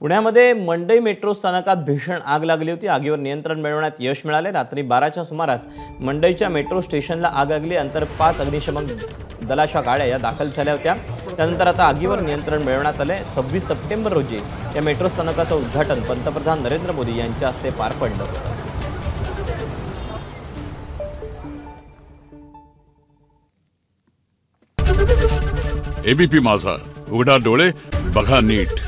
पुण्यामध्ये मंडई मेट्रो स्थानकात भीषण आग लागली होती. आगीवर नियंत्रण मिळवण्यात यश मिळाले. रात्री बाराच्या सुमारास मंडईच्या मेट्रो स्टेशनला आग लागली. नंतर पाच अग्निशमन दलाच्या गाड्या या दाखल झाल्या होत्या. त्यानंतर आता आगीवर नियंत्रण मिळवण्यात आले. सव्वीस सप्टेंबर रोजी या मेट्रो स्थानकाचं उद्घाटन पंतप्रधान नरेंद्र मोदी यांच्या हस्ते पार पडलं. एबीपी माझा. उघडा डोळे बघा नीट.